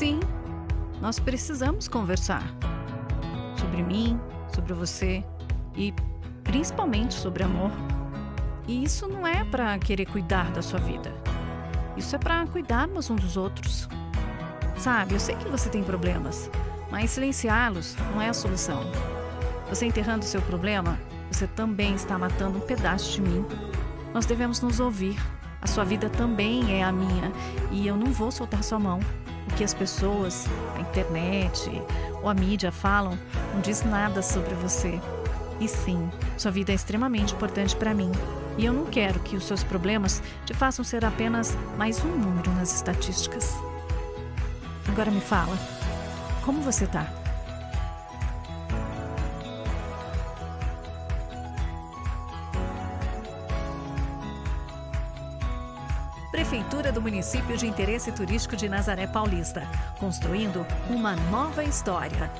Sim, nós precisamos conversar sobre mim, sobre você e principalmente sobre amor. E isso não é para querer cuidar da sua vida. Isso é para cuidarmos um dos outros. Sabe, eu sei que você tem problemas, mas silenciá-los não é a solução. Você enterrando seu problema, você também está matando um pedaço de mim. Nós devemos nos ouvir. A sua vida também é a minha e eu não vou soltar sua mão. O que as pessoas, a internet ou a mídia falam não diz nada sobre você. E sim, sua vida é extremamente importante para mim. E eu não quero que os seus problemas te façam ser apenas mais um número nas estatísticas. Agora me fala, como você tá? Prefeitura do Município de Interesse Turístico de Nazaré Paulista, construindo uma nova história.